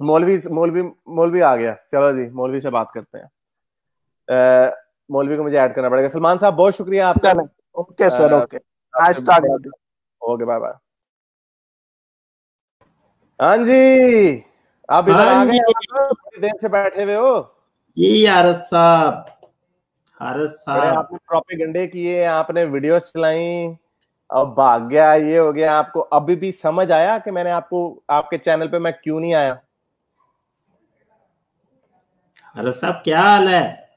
मौलवी मौलवी मौलवी आ गया। चलो जी मौलवी से बात करते हैं। मौलवी को मुझे ऐड करना पड़ेगा। सलमान साहब बहुत शुक्रिया आपका। Okay sir okay okay bye bye हाँ जी आप इधर हाँ आ गए देर से बैठे हुए हो? जी हारस साहब। हारस साहब। आपने प्रोपेगेंडे किए आपने वीडियोस चलाई। अब भाग गया ये हो गया आपको। अभी भी समझ आया कि मैंने आपको आपके चैनल पे मैं क्यों नहीं आया? हेलो साहब क्या हाल है?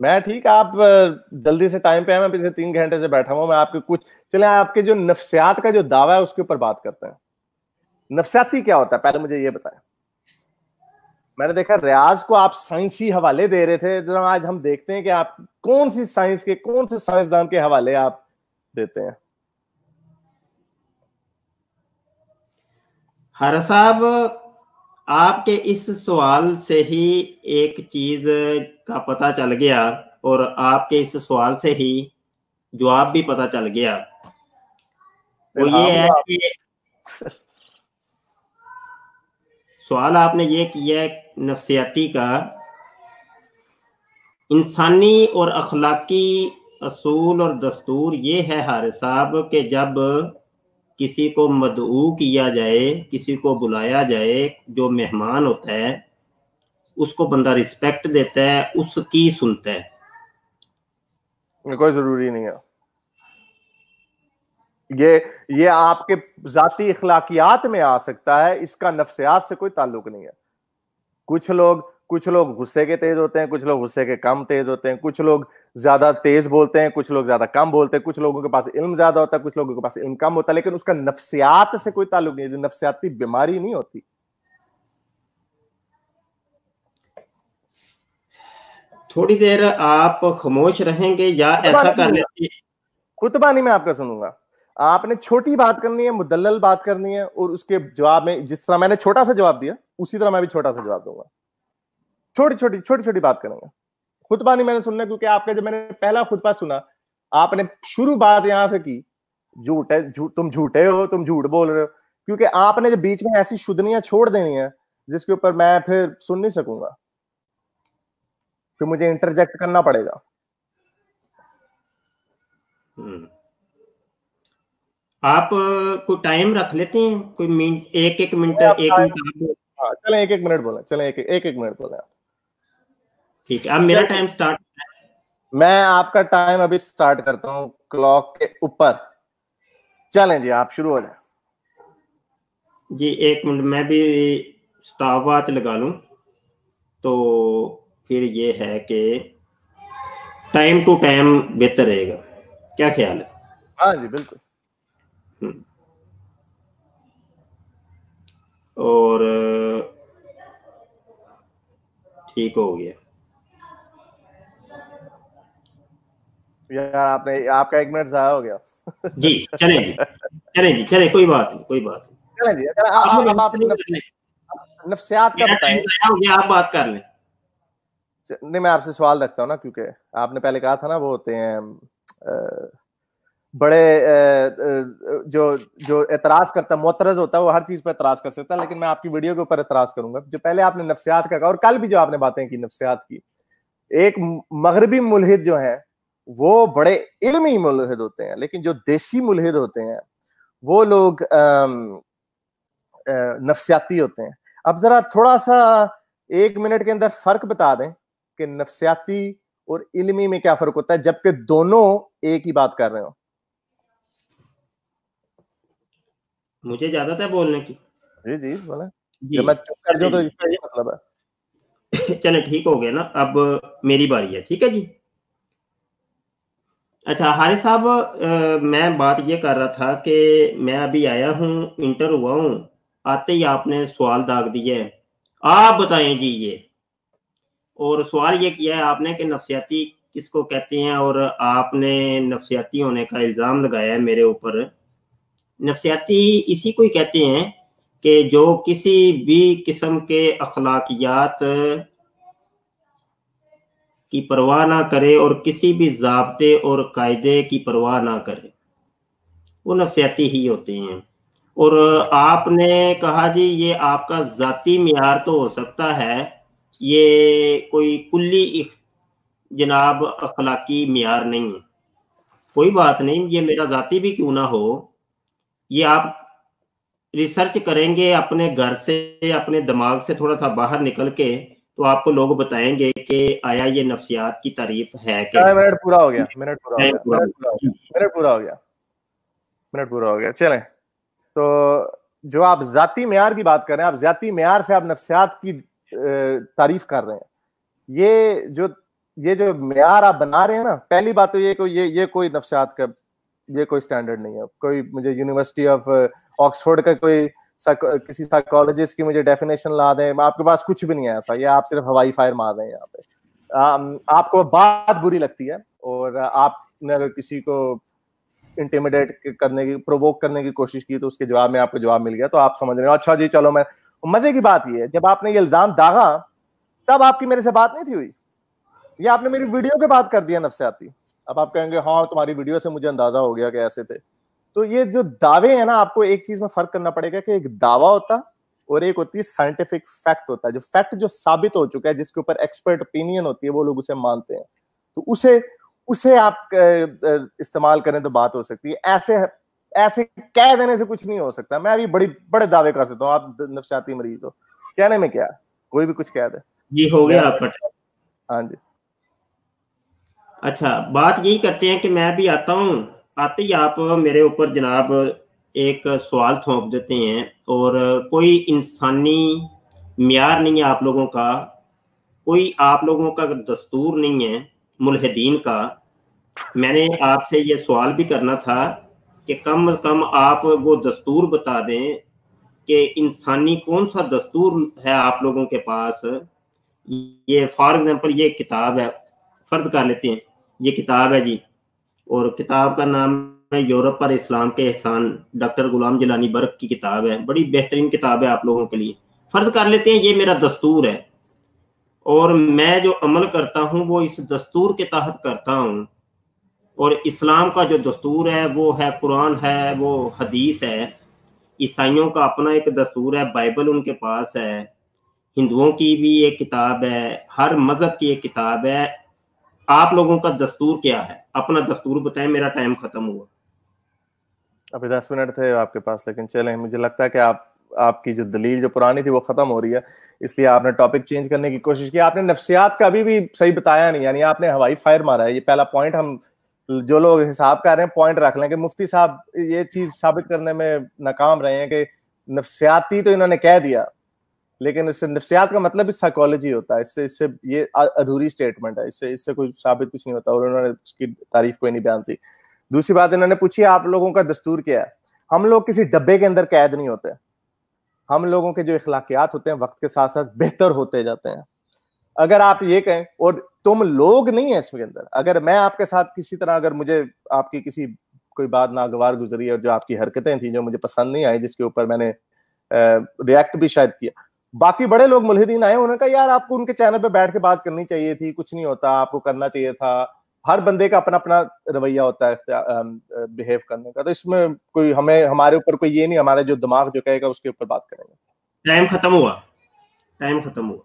मैं ठीक आप जल्दी से टाइम पे है मैं पिछले तीन घंटे से बैठा हुआ मैं आपके कुछ चले आपके जो नफ्सियात का जो दावा है उसके ऊपर बात करते हैं। नफ्सियाती क्या होता है? पहले मुझे ये बताएँ। मैंने देखा रियाज को आप साइंसी हवाले दे रहे थे जो आज हम देखते हैं कि आप कौन सी साइंस के कौन से साइंसदान के हवाले आप देते हैं। हर साहब आपके इस सवाल से ही एक चीज़ का पता चल गया और आपके इस सवाल से ही जवाब भी पता चल गया। वो ये है कि सवाल आपने ये किया नफसियाती का इंसानी और अखलाकी असूल और दस्तूर ये है हार साहब कि जब किसी को मदऊ किया जाए, किसी को बुलाया जाए, जो मेहमान होता है, उसको बंदा रिस्पेक्ट देता है, उसकी सुनता है। कोई ज़रूरी नहीं है। ये ये आपके जाती अखलाकियात में आ सकता है, इसका नफ्सियात से कोई ताल्लुक नहीं है। कुछ लोग कुछ लोग गुस्से के तेज होते हैं कुछ लोग गुस्से के कम तेज होते हैं कुछ लोग ज़्यादा तेज बोलते हैं कुछ लोग ज़्यादा कम बोलते हैं कुछ लोगों के पास इल्म ज़्यादा होता है कुछ लोगों के पास इल्म कम होता है लेकिन उसका नफ्सियात से कोई ताल्लुक नहीं है नफ्सियाती बीमारी नहीं होती। थोड़ी देर आप खामोश रहेंगे या ऐसा कर लेते खुतबा नहीं मैं आपका सुनूँगा। आपने छोटी बात करनी है मुदल्लल बात करनी है और उसके जवाब में जिस तरह मैंने छोटा सा जवाब दिया उसी तरह मैं भी छोटा सा जवाब दूँगा। छोटी छोटी छोटी छोटी बात करेंगे। खुतबा नहीं मैंने सुनना क्योंकि आपका जब मैंने पहला खुतबा सुना आपने शुरू बात यहाँ से की झूठ है झूठ तुम झूठे हो तुम झूठ बोल रहे हो क्योंकि आपने जब बीच में ऐसी शुद्धनियाँ छोड़ देनी है जिसके ऊपर मैं फिर सुन नहीं सकूँगा फिर मुझे इंटरजेक्ट करना पड़ेगा। हम्म। आप को टाइम रख लेते हैं? कोई मिनट एक एक मिनट एक मिनट हाँ चले एक एक मिनट बोले चले एक एक एक मिनट बोले आप। ठीक है अब मेरा टाइम स्टार्ट मैं आपका टाइम अभी स्टार्ट करता हूँ क्लॉक के ऊपर। चलें जी आप शुरू हो जाए। जी एक मिनट मैं भी स्टॉप वॉच लगा लूँ। तो फिर ये है कि टाइम टू टाइम बेहतर रहेगा। क्या ख्याल है? हाँ जी बिल्कुल। हम्म। और ठीक हो गया। यार आपने आपका एक मिनट जाया हो गया। जी चले जी चले जी चले कोई बात नहीं कोई बात नहीं। चले जी अगर आप आप, आप नफ्सियात का बताएँ आप बात कर लें। नहीं मैं आपसे सवाल रखता हूँ ना क्योंकि आपने पहले कहा था ना वो होते हैं बड़े जो जो एतराज़ करता है मोतरज होता है वो हर चीज़ पर एतराज़ कर सकता है लेकिन मैं आपकी वीडियो के ऊपर एतराज़ करूँगा। जो पहले आपने नफ्सियात का कहा और कल भी जो आपने बातें की नफ्सियात की एक मगरबी मुलहिद जो है वो बड़े इल्मी मुलहिद होते हैं लेकिन जो देसी मुलहिद होते हैं वो लोग नफ्सियाती होते हैं। अब जरा थोड़ा सा एक मिनट के अंदर फ़र्क बता दें कि नफ्सियाती और इल्मी में क्या फ़र्क होता है जबकि दोनों एक ही बात कर रहे हो। मुझे ज़्यादा था बोलने की। जी जी बोले। मैं चुप कर जाऊँ तो इसका ये मतलब है। चले ठीक हो गया ना अब मेरी बारी है ठीक है जी? अच्छा हारि साहब मैं बात ये कर रहा था कि मैं अभी आया हूँ, इंटर हुआ हूँ, आते ही आपने सवाल दाग दिए। आप बताएँ जी ये। और सवाल ये किया है आपने कि नफसियाती किसको कहते हैं और आपने नफसियाती होने का इल्ज़ाम लगाया है मेरे ऊपर? नफसियाती इसी को ही कहते हैं कि जो किसी भी किस्म के अखलाकियात की परवाह ना करे और किसी भी जबते और कायदे की परवाह ना करे। वो नफसियाती ही होते हैं। और आपने कहा जी, ये आपका जाती मैार तो हो सकता है, ये कोई कुल्ली जनाब अखलाकी मैार नहीं है। कोई बात नहीं, ये मेरा जाती भी क्यों ना हो? ये आप रिसर्च करेंगे अपने घर से, अपने दिमाग से थोड़ा सा बाहर निकल के तो आपको लोग बताएँगे कि आया ये नफ्सियात की तारीफ़ है क्या मिनट पूरा हो गया मिनट पूरा हो गया मिनट पूरा हो गया। मिनट पूरा हो गया चलें तो जो आप जाती मैार की बात कर रहे हैं आप जाती मैार से आप नफ्सियात की तारीफ़ कर रहे हैं। ये जो ये जो मैार आप बना रहे हैं ना पहली बात तो ये कोई ये ये कोई नफ्सियात का ये कोई स्टैंडर्ड नहीं है। कोई मुझे यूनिवर्सिटी ऑफ़ ऑक्सफोर्ड का कोई किसी साइकोलॉजिस्ट की मुझे डेफिनेशन ला दें आपके पास कुछ भी नहीं है ऐसा ये आप सिर्फ़ हवाई फायर मार रहे हैं यहाँ पे। आ, आपको बात बुरी लगती है और आपने अगर किसी को इंटिमिडेट करने की प्रोवोक करने की कोशिश की तो उसके जवाब में आपको जवाब मिल गया तो आप समझ रहे हो। अच्छा जी चलो मैं मज़े की बात ये है जब आपने ये इल्ज़ाम दागा तब आपकी मेरे से बात नहीं थी हुई। ये आपने मेरी वीडियो के बात कर दिया नफसियाती। अब आप कहेंगे हाँ तुम्हारी वीडियो से मुझे अंदाज़ा हो गया कि ऐसे थे। तो ये जो दावे हैं ना आपको एक चीज़ में फ़र्क करना पड़ेगा कि एक दावा होता और एक होती है साइंटिफिक फैक्ट होता है। जो फैक्ट जो साबित हो चुका है जिसके ऊपर एक्सपर्ट ओपिनियन होती है वो लोग उसे मानते हैं। तो उसे उसे आप इस्तेमाल करें तो बात हो सकती है। ऐसे ऐसे कह देने से कुछ नहीं हो सकता। मैं अभी बड़ी बड़े दावे कर सकता हूँ। आप नफसियाती मरीज़ हो। कहने में क्या? कोई भी कुछ कह दे। ये हो गया आपका हाँ जी। अच्छा बात यही करते हैं कि मैं भी आता हूँ। आते ही आप मेरे ऊपर जनाब एक सवाल थोप देते हैं और कोई इंसानी मैार नहीं है आप लोगों का, कोई आप लोगों का दस्तूर नहीं है, मुलहदीन का। मैंने आपसे ये सवाल भी करना था कि कम अज कम आप वो दस्तूर बता दें कि इंसानी कौन सा दस्तूर है आप लोगों के पास। ये फॉर एग्जांपल ये किताब है, फर्द कर लेते हैं। ये किताब है जी और किताब का नाम है यूरोप पर इस्लाम के एहसान। डॉक्टर गुलाम जलानी बर्क की किताब है। बड़ी बेहतरीन किताब है आप लोगों के लिए। फ़र्ज़ कर लेते हैं, ये मेरा दस्तूर है। और मैं जो अमल करता हूँ, वो इस दस्तूर के तहत करता हूँ। और इस्लाम का जो दस्तूर है, वो है कुरान है, वो हदीस है। ईसाइयों का अपना एक दस्तूर है, बाइबल उनके पास है। हिंदुओं की भी एक किताब है, हर मज़हब की एक किताब है। आप लोगों का दस्तूर क्या है? अपना दस्तूर बताएँ, मेरा टाइम खत्म हुआ। अभी दस मिनट थे आपके पास, लेकिन चलें, मुझे लगता है कि आप, आपकी जो दलील जो पुरानी थी वो खत्म हो रही है, इसलिए आपने टॉपिक चेंज करने की कोशिश की। आपने नफ्सियात का अभी भी सही बताया नहीं, यानी आपने हवाई फायर मारा है। ये पहला पॉइंट हम, जो लोग हिसाब कर रहे हैं पॉइंट रख लें कि मुफ्ती साहब, ये चीज़ साबित करने में नाकाम रहे हैं कि नफ्सियाती तो इन्होंने कह दिया। लेकिन इससे नफ्सियात का मतलब इस साइकोलॉजी होता है। इससे इससे ये अधूरी स्टेटमेंट है। इससे इससे कोई साबित कुछ नहीं होता और उन्होंने उसकी तारीफ़ कोई नहीं बयान थी दूसरी बात इन्होंने पूछी, आप लोगों का दस्तूर क्या है? हम लोग किसी डब्बे के अंदर कैद नहीं होते। हम लोगों के जो इखलाकियात होते हैं, वक्त के साथ साथ बेहतर होते जाते हैं। अगर आप ये कहें, और तुम लोग नहीं है इसके अंदर। अगर मैं आपके साथ किसी तरह, अगर मुझे आपकी किसी, कोई बात नागवार गुजरी और जो आपकी हरकतें थी, जो मुझे पसंद नहीं आई, जिसके ऊपर मैंने रिएक्ट भी शायद किया बाकी बड़े लोग मुलहिदीन आए उन्होंने कहा यार आपको उनके चैनल पे बैठ के बात करनी चाहिए थी कुछ नहीं होता आपको करना चाहिए था। हर बंदे का अपना अपना रवैया होता है बिहेव करने का। तो इसमें कोई हमें हमारे ऊपर कोई ये नहीं हमारे जो दिमाग जो कहेगा उसके ऊपर बात करेंगे। टाइम खत्म हुआ। टाइम खत्म हुआ।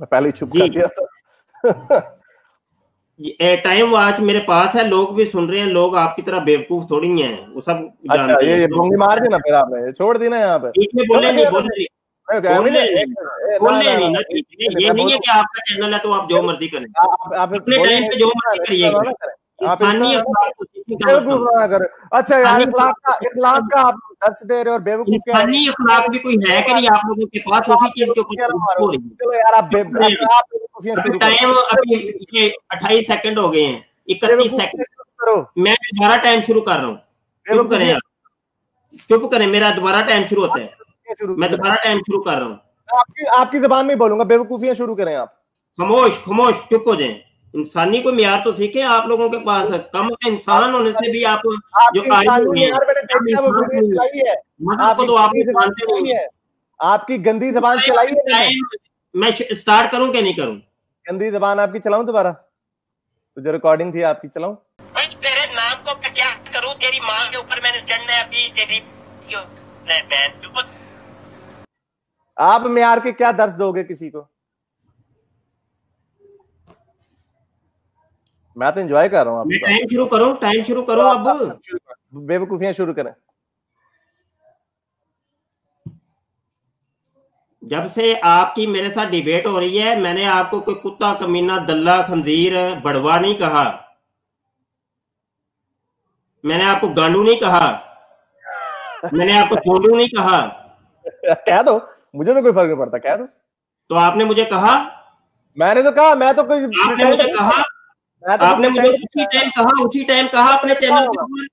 मैं पहले चुप कर दिया था। टाइम वॉच मेरे पास है लोग भी सुन रहे हैं लोग आपकी तरह बेवकूफ़ थोड़ी हैं वो सब अच्छा, ये, ये मार देना फिर आपने छोड़ देना यहाँ पे। बोले नहीं बोले बोलने नहीं ना ये नहीं है कि आपका चैनल है तो आप जो मर्ज़ी करें। अपने टाइम पे जो मर्ज़ी करिएगा अच्छा इखलाक का आप दर्श दे रहे हो और बेवकूफ़ इखलाक भी कोई है कि नहीं? आप लोगों के पास उसी चीज़ के ऊपर चलो यार आप टाइम अभी ये 28 सेकंड हो गए हैं। 31 सेकंड मैं दोबारा टाइम शुरू कर रहा हूँ। चुप करें चुप करें मेरा दोबारा टाइम शुरू होता है। मैं दोबारा टाइम शुरू कर रहा हूँ। आपकी आपकी जबान में बोलूँगा बेवकूफियाँ शुरू करें आप। खामोश खामोश चुप हो जाए। इंसानी को म्यार तो सीखे आप लोगों के पास है। कम इंसान होने से भी आप जो आपको तो आप मानते नहीं है। आपकी गंदी जबान चलाई है मैं स्टार्ट करूँ क्या नहीं करूँ? गंदी जबान आपकी चलाऊं दोबारा? तो जो रिकॉर्डिंग थी आपकी चलाऊं? बस तेरे नाम को क्या करूँ? तेरी माँ के ऊपर मैंने चढ़ना अभी तेरी आप म्यार के क्या दर्श दोगे किसी को? मैं तो एंजॉय कर रहा हूँ टाइम शुरू करो टाइम शुरू करो अब? बेवकूफियाँ शुरू करें। जब से आपकी मेरे साथ डिबेट हो रही है मैंने आपको कोई कुत्ता कमीना दल्ला खंजीर बड़वा नहीं कहा। मैंने आपको गांडू नहीं कहा। मैंने आपको छोडू नहीं कहा। कह दो। मुझे तो कोई फ़र्क नहीं पड़ता कह दो तो आपने मुझे कहा? मैंने तो कहा मैं तो कोई आपने मुझे कहा? तो आपने मुझे उसी टाइम कहा। उसी टाइम कहा अपने चैनल पे?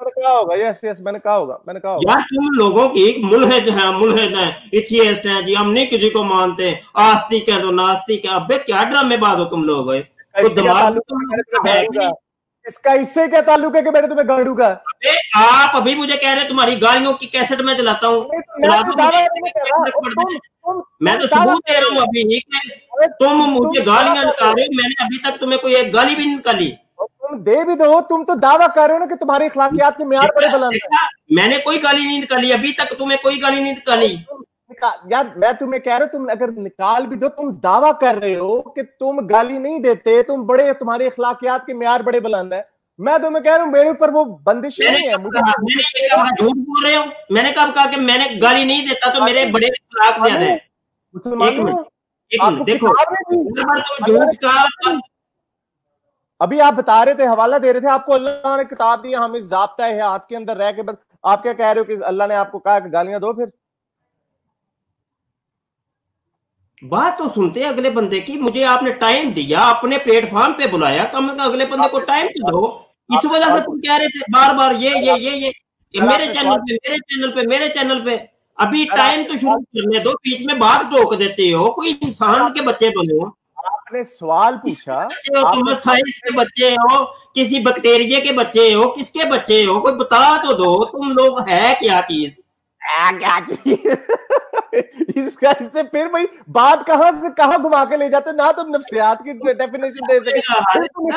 कहा होगा यस यस मैंने कहा होगा मैंने कहा होगा। यार तुम लोगों की मुलहिद हैं मुलहिद हैं इथियस्ट हैं जी हम नहीं किसी को मानते आस्तिक है तो नास्तिक है। अबे क्या ड्रामेबाज हो तुम लोग तो दिमाग इसका इससे क्या ताल्लुक है कि मैंने तुम्हें गाड़ू का आप अभी मुझे कह रहे हैं तुम्हारी गाड़ियों की कैसेट में चलाता हूँ। मैं तो सबूत दे रहा हूँ अभी तुम मुझे गालियाँ निकाल रहे हो। मैंने अभी तक तुम्हें कोई एक गाली भी निकाली। तुम दे भी दो। तुम तो दावा कर रहे हो ना कि तुम्हारी अखलाकियात के म्यार बड़े बुलंद मैंने कोई गाली नहीं निकाली। अभी तक तुम्हें कोई गाली नहीं निकाली। यार मैं तुम्हें कह रहा हूँ तुम अगर निकाल भी दो तुम दावा कर रहे हो कि तुम गाली नहीं देते तुम बड़े तुम्हारे अखलाकियात के म्यार बड़े बुलंद है। मैं तुम्हें कह रहा हूँ मेरे ऊपर वो बंदिश नहीं है मुझे मैंने झूठ बोल रहे हो? मैंने कब कहा कि मैंने गाली नहीं देता तो मेरे बड़े अखलाक ज़्यादा है। एक मिनट एक मिनट देखो झूठ का अभी आप बता रहे थे हवाला दे रहे थे आपको अल्लाह ने किताब दी हमें जाबता है हाथ के अंदर रह के बस आप क्या कह रहे हो कि अल्लाह ने आपको कहा कि गालियाँ दो फिर? बात तो सुनते हैं अगले बंदे की मुझे आपने टाइम दिया अपने प्लेटफॉर्म पे बुलाया कम से अगले बंदे को टाइम तो दो। इस वजह से तुम कह रहे थे बार बार ये ये ये ये, ये मेरे चैनल पे मेरे चैनल पे मेरे चैनल पे अभी टाइम तो शुरू करने दो बीच में बात टोक देते हो कोई इंसान के बच्चे बने हो। आपने सवाल पूछा तुम साइंस के बच्चे हो किसी बैक्टीरिया के बच्चे हो किसके बच्चे हो कोई बता तो दो तुम लोग है क्या चीज़? क्या चीज़? इसका इससे फिर भाई बात कहाँ से कहाँ घुमा के ले जाते? ना तुम नफ्सियात की डेफिनेशन दे सके। तुम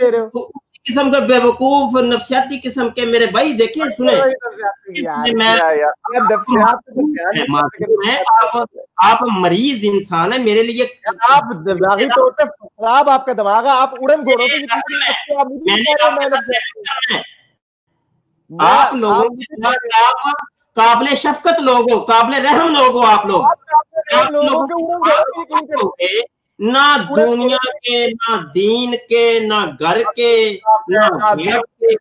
दे रहे हो। किस्म का बेवकूफ़ नफसियाती किस्म के मेरे भाई देखिए सुने? आप आप मरीज़ इंसान है मेरे लिए आप दिमागी तौर पे खराब आपका दिमाग है। आप उड़न घोड़ों के आप लोगों आप काबले शफकत लोग हो काबले रहम लोग हो आप लोग आप लोगों ना दुनिया के ना दीन के ना घर के ना के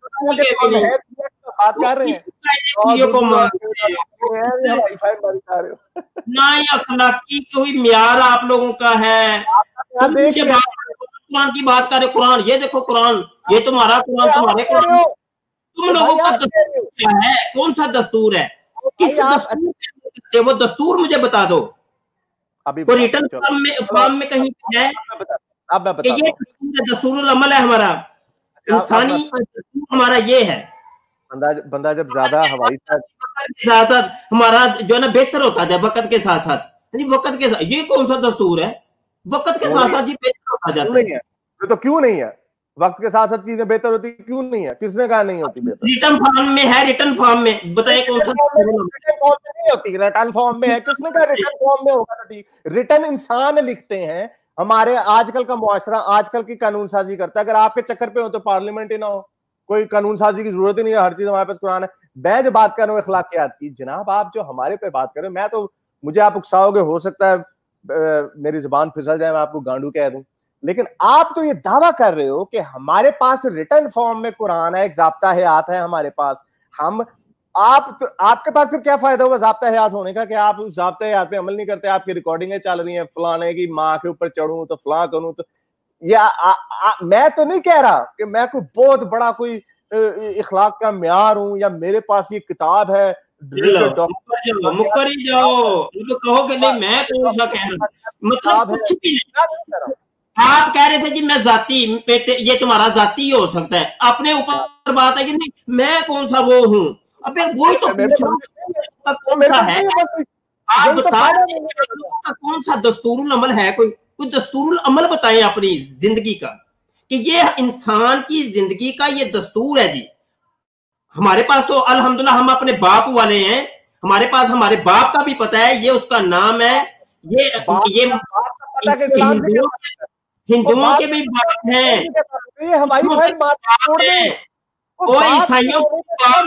बात कर रहे हैं को ना ही अखलाकी कोई म्यार आप लोगों का है कुरान की बात कर रहे कुरान ये देखो कुरान ये तुम्हारा कुरान तुम्हारे कुरान तुम लोगों का दस्तूर क्या है? कौन सा दस्तूर है? किस दस्तूर वो दस्तूर मुझे बता दो। अभी कोई रिटर्न फॉर्म में फॉर्म में कहीं है? अब मैं बता ये दस्तूर अमल है हमारा। अच्छा, इंसानी हमारा ये है। बंदा बंदा जब ज़्यादा हवाई साथ साथ हमारा जो है ना बेहतर होता है वक्त के साथ साथ। वक्त के साथ ये कौन सा दस्तूर है? वक्त के साथ साथ ये बेहतर होता जाता है। तो क्यों नहीं है? वक्त के साथ साथ चीज़ें बेहतर होती क्यों नहीं है? किसने कहा नहीं होती बेहतर? रिटर्न फॉर्म में है रिटर्न फॉर्म में। बताइए कौन सा? रिटर्न फॉर्म में नहीं होती रिटर्न फॉर्म में है। किसने कहा रिटर्न फॉर्म में होगा तो ठीक। रिटर्न इंसान लिखते हैं। हमारे आजकल का मुआशरा आजकल की कानून साजी करता है। अगर आपके चक्कर पे हो तो पार्लियामेंट ही ना हो। कोई कानून साजी की ज़रूरत ही नहीं है। हर चीज़ हमारे पास कुरान है। मैं जो बात कर रहा हूँ अखलाकियात की जनाब आप जो हमारे पे बात कर रहे हो मैं तो मुझे आप उकसाओगे हो सकता है मेरी ज़ुबान फिसल जाए मैं आपको गांडू कह दूँ। लेकिन आप तो ये दावा कर रहे हो कि हमारे पास रिटर्न फॉर्म में कुरान है एक जबता हयात है हमारे पास। हम आप तो आपके पास फिर क्या फ़ायदा होगा जबता हयात होने का कि आप उस जबता हयात पे अमल नहीं करते आपकी रिकॉर्डिंगें चल रही हैं फलाने की माँ के ऊपर चढ़ू तो फला करूँ तो। या आ, आ, मैं तो नहीं कह रहा कि मैं कोई बहुत बड़ा कोई इखलाक का म्यार हूँ या मेरे पास ये किताब है मुकर ही जाओ। कहो कि नहीं मैं कौन सा कह रहा मतलब कुछ भी नहीं। आप कह रहे थे कि मैं जाति ये तुम्हारा जाति हो सकता है। अपने ऊपर बात है कि नहीं मैं कौन सा वो हूँ? अबे वही तो कौन सा है? आप बता रहे का कौन सा दस्तूरुल अमल है? कोई कोई दस्तूरुल अमल बताए अपनी ज़िंदगी का कि ये इंसान की ज़िंदगी का ये दस्तूर है जी। हमारे पास तो अल्हम्दुलिल्लाह हम अपने बाप वाले हैं। हमारे पास हमारे बाप का भी पता है ये उसका नाम है ये ये हिंदुओं के भी बाप हैं। हमारी बात वो ईसाइयों बाप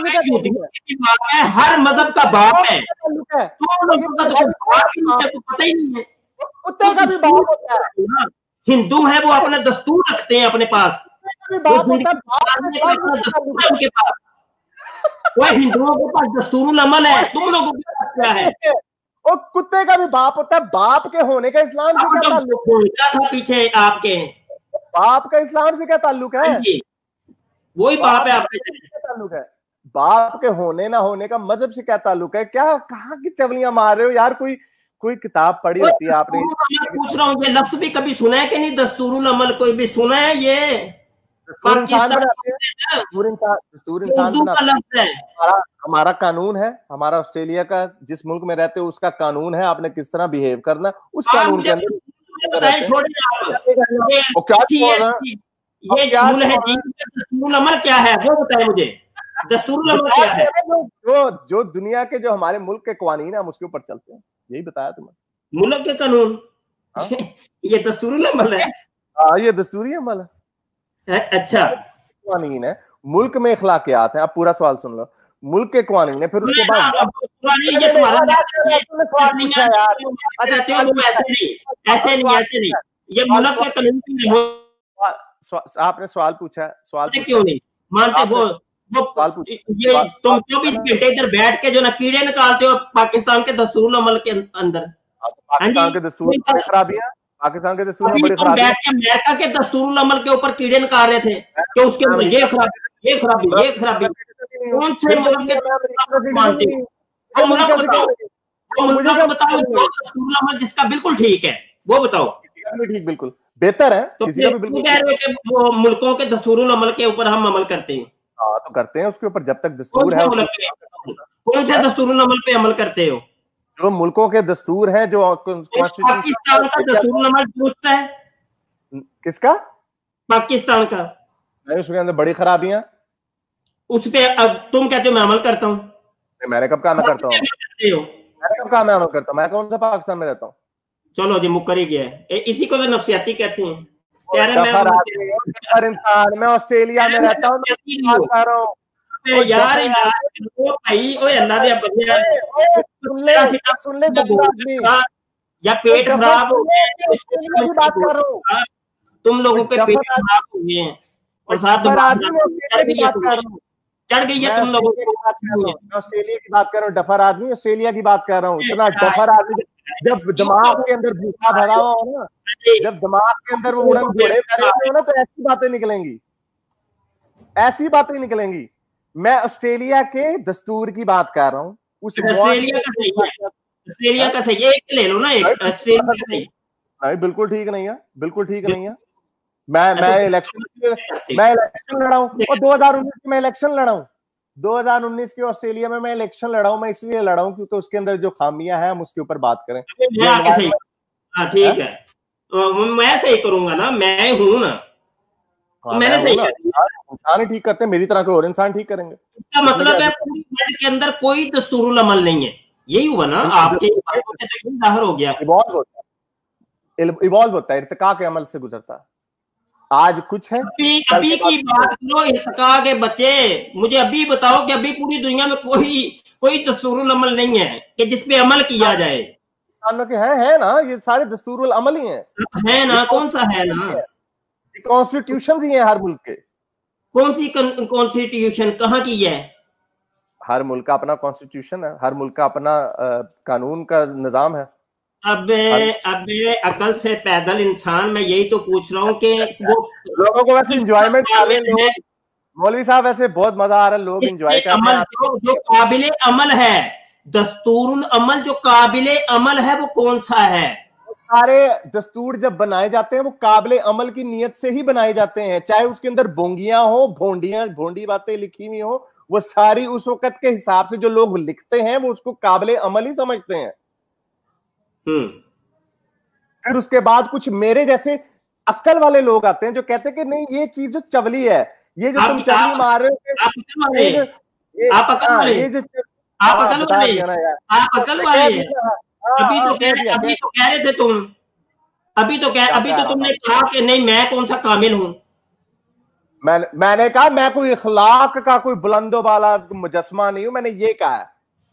है है। हर मज़हब का बाप है। तुम लोगों का तो बाप ही। तो पता ही नहीं है। कुत्ते का भी बाप होता है। हिंदू है वो अपना दस्तूर रखते हैं अपने पास। हिंदुओं के पास दस्तूर अमल है तुम लोगों के पास क्या है? और कुत्ते का भी बाप होता है बाप के होने का इस्लाम से क्या ताल्लुक था पीछे आपके। बाप का इस्लाम से क्या ताल्लुक है? वही बाप है आपके। ताल्लुक है? बाप के होने ना होने का मज़हब से क्या ताल्लुक है? क्या कहा की चवलियाँ मार रहे हो यार? कोई कोई किताब पढ़ी होती है आपने? पूछ रहा हूँ ये लफ्ज भी कभी सुना है कि नहीं? दस्तूरुल अमल कोई भी सुना है ये? हमारा हमारा कानून है हमारा ऑस्ट्रेलिया का जिस मुल्क में रहते हो उसका कानून है आपने किस तरह बिहेव करना उस कानून के अंदर ये है। दस्तूर अमल क्या है? वो बताए मुझे। दस्तूर अमल क्या है? जो जो दुनिया के जो हमारे मुल्क के कानून है हम उसके ऊपर चलते हैं। यही बताया तुम्हें मुल्क के कानून? ये दस्तूर अमल है? हाँ ये दस्तूरी अमल है। अच्छा। कानून है। मुल्क में अखलाकियात है। आप पूरा सवाल सुन लो। मुल्क के कानून है फिर उसके बाद ये तुम्हारा ऐसे नहीं ऐसे नहीं ऐसे नहीं। ये मुल्क के कानून आपने सवाल पूछा है। सवाल क्यों नहीं? मानते वो वो ये तुम चौबीस घंटे इधर बैठ के जो ना कीड़े निकालते हो पाकिस्तान के दस्तूर अमल के अंदर। पाकिस्तान के दस्तूर खराबियाँ पाकिस्तान के दस्तूर बड़ी खराबी बैठ के अमेरिका के दस्तूर अमल के ऊपर कीड़े निकाल रहे थे। कि उसके ऊपर ये खराबी ये खराबी ये खराबी। कौन से मुल्क के मानते हो? मुल्क बताओ। वो मुल्क बताओ दस्तूर अमल जिसका बिल्कुल ठीक है वो बताओ। ठीक बिल्कुल। बेहतर है तो किसी का भी बिल्कुल कह रहे हो कि वो मुल्कों के दस्तूर अमल के ऊपर हम अमल करते हैं। हाँ तो करते हैं उसके ऊपर जब तक दस्तूर है कौन से दस्तूर अमल पे अमल करते हो? जो मुल्कों के दस्तूर हैं जो पाकिस्तान का दस्तूर दुरुस्त है। किसका? पाकिस्तान का। नहीं उसके अंदर बड़ी खराबियाँ। उस पे अब तुम कहते हो मैं अमल करता हूँ। मैंने कब कहा मैं करता हूँ? मैंने कब कहा मैं अमल करता हूँ? मैं कौन सा पाकिस्तान में रहता हूँ? चलो जी मुकर ही गया है। इसी को तो नफसियाती कहते हैं। इंसान मैं ऑस्ट्रेलिया में रहता हूँ। कर या पेट खराब हो गया बात कर तुम लोगों के पेट खराब हो गए हैं और साथ चढ़ गई है तुम लोगों को ऑस्ट्रेलिया की बात कर रहा हूँ डफर आदमी ऑस्ट्रेलिया की बात कर रहा हूँ इतना डफर आदमी जब दिमाग के अंदर भूखा भरा हुआ हो ना जब दिमाग के अंदर वो उड़न घोड़े भरे हो ना तो ऐसी बातें निकलेंगी ऐसी बातें निकलेंगी मैं ऑस्ट्रेलिया के दस्तूर की बात कर रहा हूँ। उस ऑस्ट्रेलिया का सही है। ऑस्ट्रेलिया का सही है एक ले लो ना एक। ऑस्ट्रेलिया का सही नहीं बिल्कुल ठीक नहीं है बिल्कुल ठीक नहीं है। मैं मैं इलेक्शन मैं इलेक्शन लड़ा हूँ और 2019 में इलेक्शन लड़ा हूँ 2019 के ऑस्ट्रेलिया में मैं इलेक्शन लड़ा हूँ मैं इसलिए लड़ा हूँ क्योंकि उसके अंदर जो खामियाँ हैं हम उसके ऊपर बात करें। ठीक है? तो मैं सही करूँगा ना मैं हूँ ना। मैंने सही इंसान ही ठीक करते हैं मेरी तरह के और इंसान ठीक करेंगे। इसका मतलब है पूरी वर्ल्ड के अंदर कोई दस्तूरुल अमल नहीं है। यही हुआ ना आपके ज़ाहिर हो गया। इवॉल्व होता है। इवॉल्व होता है इर्तिका के अमल से गुजरता है। आज कुछ है अभी अभी की बात करो इर्तिका के बच्चे। मुझे अभी बताओ कि अभी पूरी दुनिया में कोई कोई दस्तूरुल अमल नहीं है कि जिसपे अमल किया जाए। के हैं है ना ये सारे दस्तूरुल अमल ही हैं। है ना कौन सा है ना? कॉन्स्टिट्यूशन ही है हर मुल्क के कौन सी कॉन्स्टिट्यूशन कहाँ की है? हर मुल्क का अपना कॉन्स्टिट्यूशन है हर मुल्क का अपना कानून का निज़ाम है। अबे अबे अकल से पैदल इंसान मैं यही तो पूछ रहा हूँ कि वो लोगों को वैसे इंजॉयमेंट मौलवी साहब वैसे बहुत मज़ा आ रहा है लोग इंजॉय कर रहे हैं। जो, जो काबिल अमल है दस्तूरुल अमल जो काबिल अमल है वो कौन सा है? सारे दस्तूर जब बनाए जाते हैं वो काबिल अमल की नीयत से ही बनाए जाते हैं। चाहे उसके अंदर बोंगियाँ हो भोंडियाँ भोंडी बातें लिखी हुई हो वो सारी उस वक्त के हिसाब से जो लोग लिखते हैं वो उसको काबिल अमल ही समझते हैं। हम्म। फिर उसके बाद कुछ मेरे जैसे अक्कल वाले लोग आते हैं जो कहते हैं कि नहीं ये चीज़ जो चवली है ये जो तुम चवली मार रहे हो आप अकल वाले आप हाँ, अकल वाले ना यार। आप अकल वाले हाँ, अभी हाँ, तो कह कह दिया, अभी तो कह रहे थे तुम अभी तो कह अभी तो तुमने कहा कि नहीं मैं कौन सा कामिल हूँ? मैंने मैंने कहा मैं कोई इखलाक का कोई बुलंदो वाला मुजस्मा नहीं हूँ मैंने ये कहा है।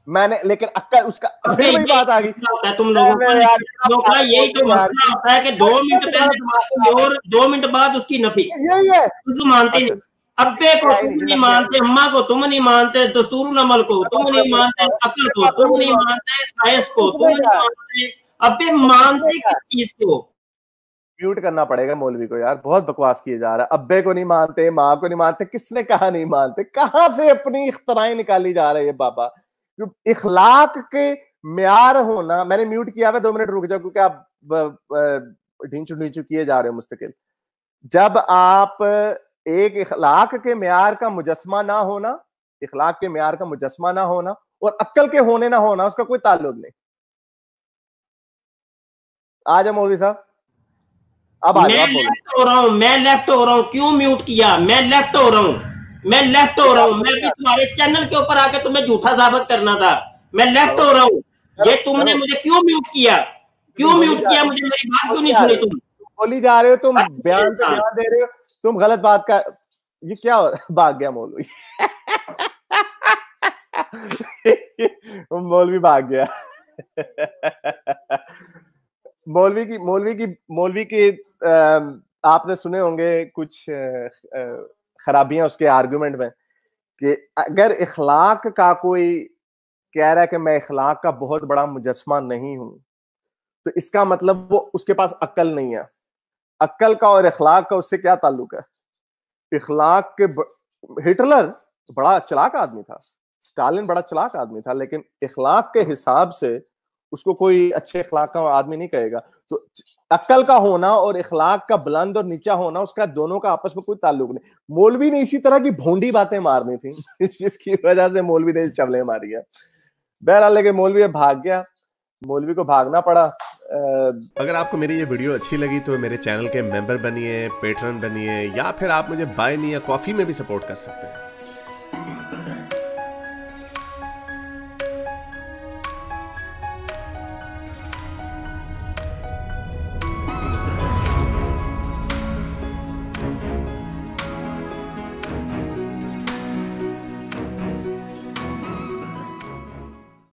मैंने लेकिन अक्कल उसका फिर वही बात आ गई। है तुम लोगों का यही तो। मसला होता है कि दो मिनट पहले और दो मिनट बाद उसकी नफी। यही है। तुम मानते नहीं। अब्बे को तुम नहीं, मानते अम्मा को तुम नहीं मानते दस्तूरुल अमल को तुम नहीं मानते अकल को तुम नहीं मानते साइंस को तुम नहीं मानते। अबे मानते किस चीज़ को? म्यूट करना पड़ेगा मौलवी को यार बहुत बकवास किए जा रहा है। अब्बे को नहीं मानते माँ को नहीं मानते किसने कहा नहीं मानते? कहाँ से अपनी इख्तराएँ निकाली जा रही है बाबा? इखलाक के म्यार होना मैंने म्यूट किया हुआ दो मिनट रुक जाओ क्योंकि आप ढींचू ढींचू किए जा रहे हो मुस्तकिल। जब आप एक इखलाक के म्यार का मुजस्मा ना होना इखलाक के म्यार का मुजस्मा ना होना और अक्ल के होने ना होना उसका कोई ताल्लुक नहीं। आ जाओ मौलवी साहब। अब आ मैं लेफ़्ट हो रहा हूँ मैं लेफ़्ट हो रहा हूँ क्यों म्यूट किया? मैं लेफ़्ट हो रहा हूँ मैं लेफ़्ट हो रहा हूँ मैं भी तुम्हारे चैनल के ऊपर आके तुम्हें झूठा साबित करना था। मैं लेफ़्ट हो रहा हूँ। ये तुमने मुझे क्यों म्यूट किया? क्यों म्यूट किया मुझे? मेरी बात क्यों नहीं सुनी तुम? बोली जा रहे हो तुम हाँ। बयान दे रहे हो। तुम गलत बात का ये क्या? भाग गया मौलवी मौलवी भाग गया मौलवी की मौलवी की मौलवी की आपने सुने होंगे कुछ खराबियाँ उसके आर्गुमेंट में कि अगर इखलाक का कोई कह रहा है कि मैं इखलाक का बहुत बड़ा मुजस्मा नहीं हूँ तो इसका मतलब वो, उसके पास अक्ल नहीं है अक्ल का और इखलाक का उससे क्या ताल्लुक है? इखलाक के ब... हिटलर बड़ा चलाक आदमी था। स्टालिन बड़ा चलाक आदमी था, लेकिन इखलाक के हिसाब से उसको कोई अच्छे इखलाक का आदमी नहीं कहेगा। तो अक्ल का होना और इखलाक का बुलंद और नीचा होना, उसका दोनों का आपस में कोई ताल्लुक नहीं। मौलवी ने इसी तरह की भोंडी बातें मारनी थी, जिसकी वजह से मौलवी ने चवले मारी है। बहरहाल, लेकिन मौलवी भाग गया। मौलवी को भागना पड़ा। अगर आपको मेरी ये वीडियो अच्छी लगी तो मेरे चैनल के मेंबर बनिए पेटर्न बनिए, या फिर आप मुझे बाय मी या कॉफ़ी में भी सपोर्ट कर सकते हैं।